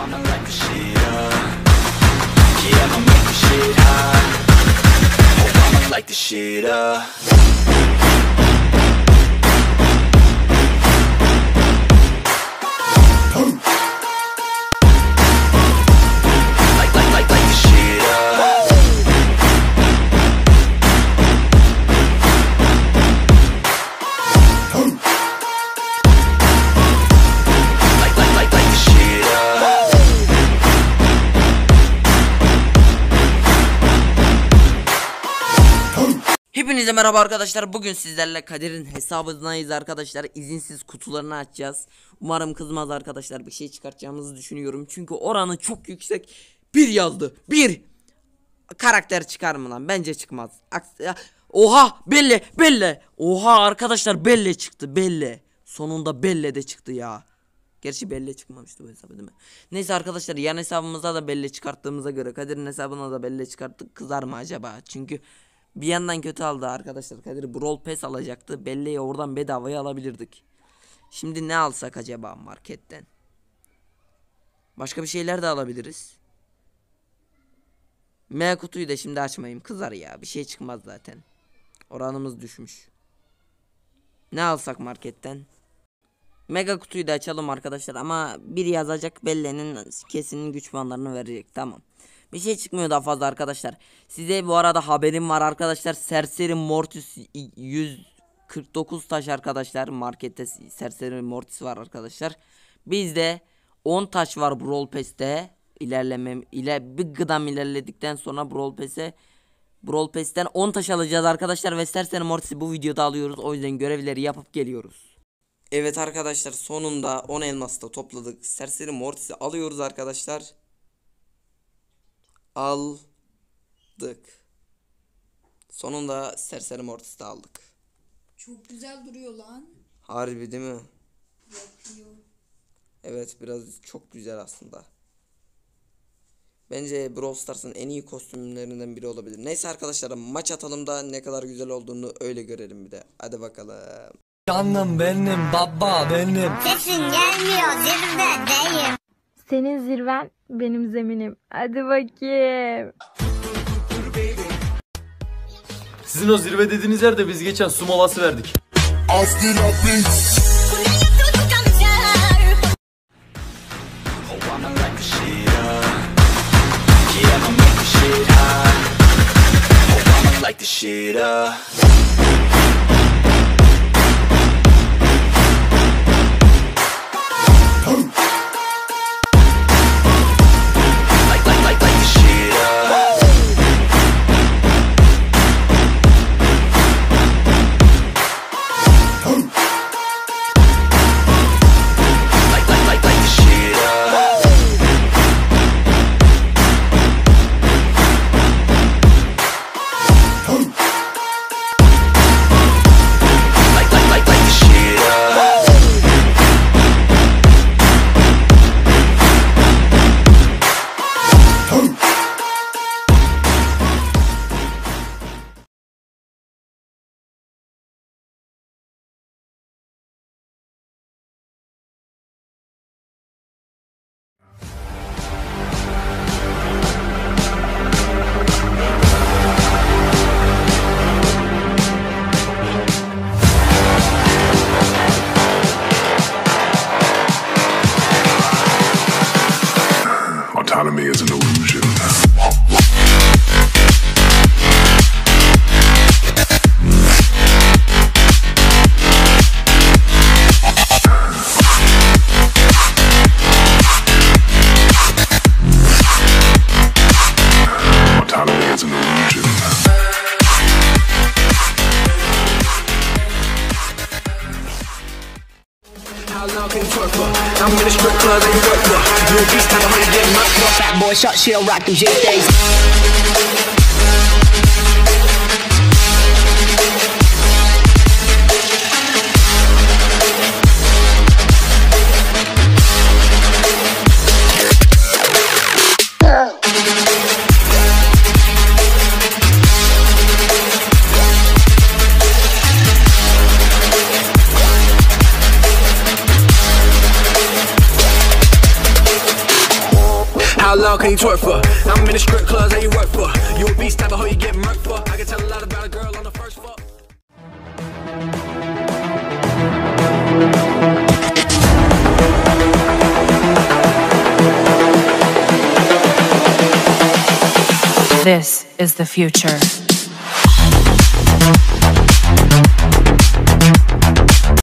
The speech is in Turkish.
I'ma the shit up. Yeah, I'ma make the shit hot. I'ma the shit up. Hepinize merhaba arkadaşlar. Bugün sizlerle Kadir'in hesabındayız arkadaşlar. İzinsiz kutularını açacağız. Umarım kızmaz arkadaşlar. Bir şey çıkartacağımızı düşünüyorum. Çünkü oranı çok yüksek. Bir yazdı. Bir. Karakter çıkar mı lan? Bence çıkmaz. Oha belli belli. Oha arkadaşlar belli çıktı belli. Sonunda belli de çıktı ya. Gerçi belli çıkmamıştı bu hesabı değil mi? Neyse arkadaşlar yan hesabımıza da belli çıkarttığımıza göre Kadir'in hesabına da belli çıkarttık. Kızar mı acaba? Çünkü bir yandan kötü aldı arkadaşlar. Kadir Brawl Pass alacaktı. Belleği oradan bedavaya alabilirdik. Şimdi ne alsak acaba marketten? Başka bir şeyler de alabiliriz. M kutuyu da şimdi açmayayım. Kızar ya. Bir şey çıkmaz zaten. Oranımız düşmüş. Ne alsak marketten? Mega kutuyu da açalım arkadaşlar ama bir yazacak bellenin kesin güç puanlarını verecek tamam. Bir şey çıkmıyor daha fazla arkadaşlar. Size bu arada haberim var arkadaşlar. Serseri Mortis 149 taş arkadaşlar. Markette Serseri Mortis var arkadaşlar. Bizde 10 taş var Brawl Pass'te. İlerlemem ile bir gıdam ilerledikten sonra Brawl Pass'e Brawl Pass'ten 10 taş alacağız arkadaşlar ve Serseri Mortis'i bu videoda alıyoruz. O yüzden görevleri yapıp geliyoruz. Evet arkadaşlar sonunda 10 elması da topladık. Serseri Mortis'i alıyoruz arkadaşlar. Aldık. Sonunda Serseri Mortis'i de aldık. Çok güzel duruyor lan. Harbi değil mi? Yapıyor. Evet biraz çok güzel aslında. Bence Brawl Stars'ın en iyi kostümlerinden biri olabilir. Neyse arkadaşlar maç atalım da ne kadar güzel olduğunu öyle görelim bir de. Hadi bakalım. Canım benim baba benim Sesin gelmiyor zirvedeyim. Senin zirven benim zeminim. Hadi bakayım. Sizin o zirve dediğiniz yerde biz geçen su molası verdik I'ma light the shit up. I'm in the strip club and money get my boy, shot, shit, rock them J How long can you twerk for? I'm in the strip clubs that you work for. You a beast type of hoe you get murked for. I can tell a lot about a girl on the first fuck. This is the future.